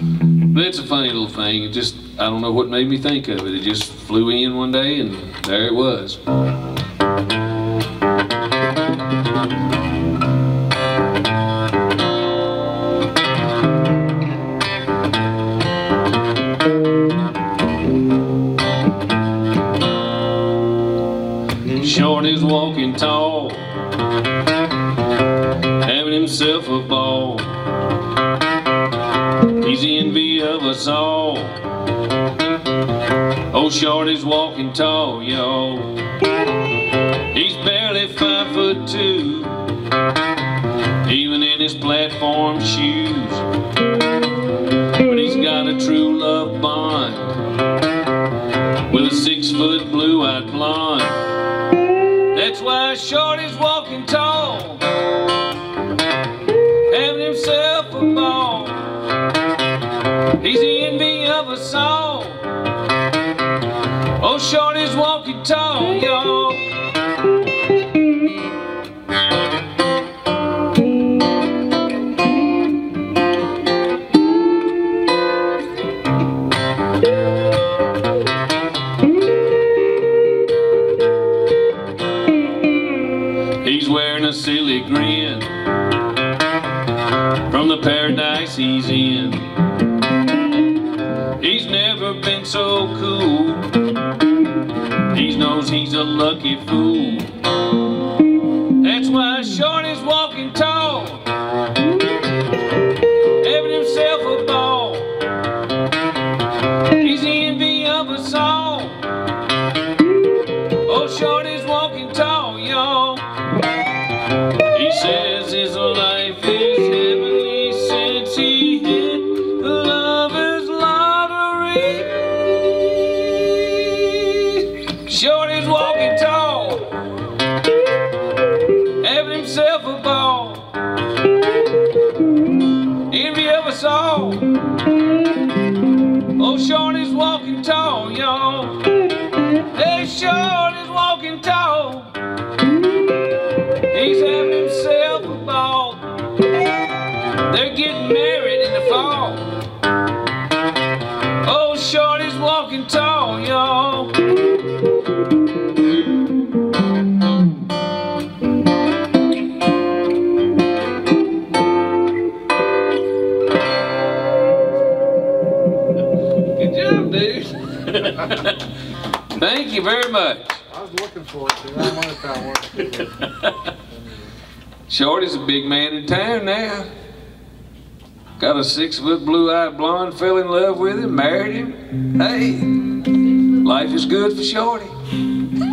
But it's a funny little thing. It just, I don't know what made me think of it. It just flew in one day and there it was. Shorty's walking tall, having himself a ball. He's the envy of us all. Oh. oh, Shorty's walking tall, y'all. He's barely five foot two, even in his platform shoes. But he's got a true love bond with a six foot blue eyed blonde. That's why Shorty's walking tall, having himself. He's the envy of us all. Oh, Shorty's walking tall, y'all. He's wearing a silly grin from the paradise he's in. He's never been so cool. He knows he's a lucky fool. That's why Shorty's walking tall, himself a ball. Envy of us all. Oh, Shorty's walking tall, y'all. Hey, Shorty's walking tall. He's having himself a ball. They're getting married in the fall. Oh, Shorty's walking tall, y'all. Thank you very much. I was looking for it, too. I wanted that one. Shorty's a big man in town now. Got a six foot blue eyed blonde, fell in love with him, married him. Hey, life is good for Shorty.